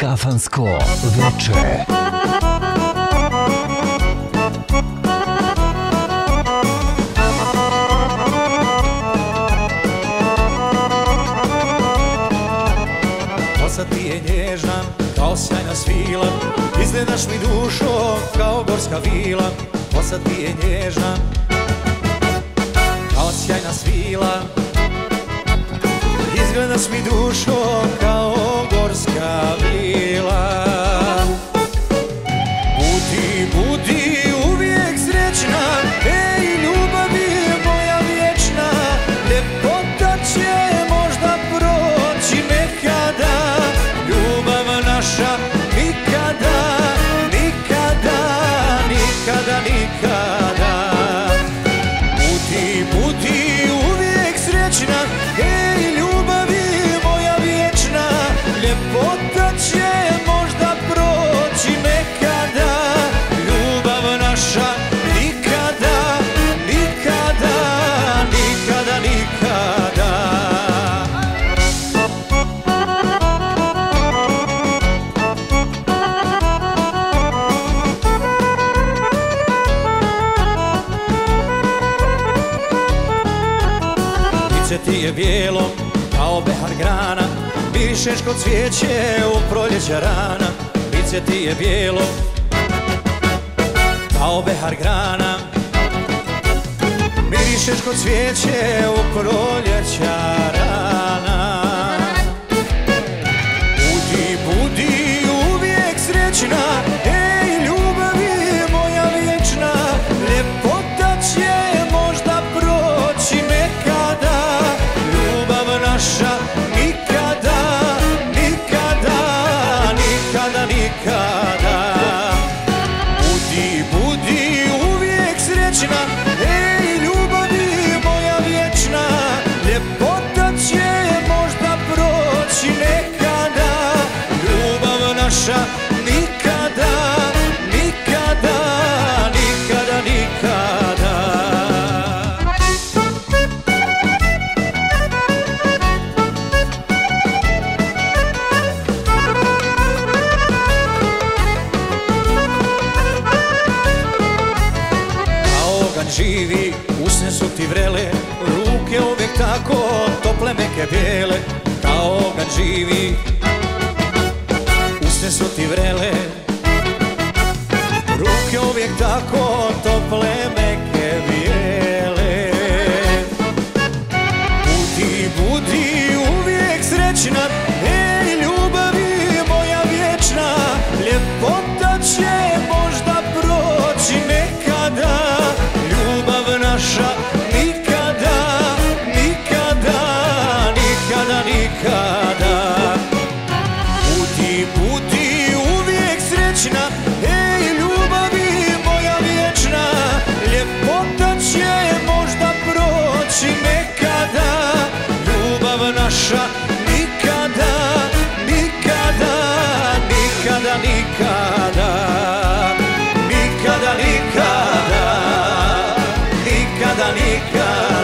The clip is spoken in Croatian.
Kafansko veče. Kosa ti je nježna, kao sjajna svila. Izgledaš mi dušo, kao gorska vila. Kosa ti je nježna, kao sjajna svila. Izgledaš mi dušo, America. Lice ti je bijelo kao behar grana. Mirišeš kod cvijeće u proljeća rana. Lice ti je bijelo kao behar grana. Mirišeš kod cvijeće u proljeća rana živi Usne su ti vrele, ruke uvijek tako Tople meke bijele, kao ga živi. Usne su ti vrele, ruke uvijek tako Tople meke bijele. Budi, budi uvijek srećna 何か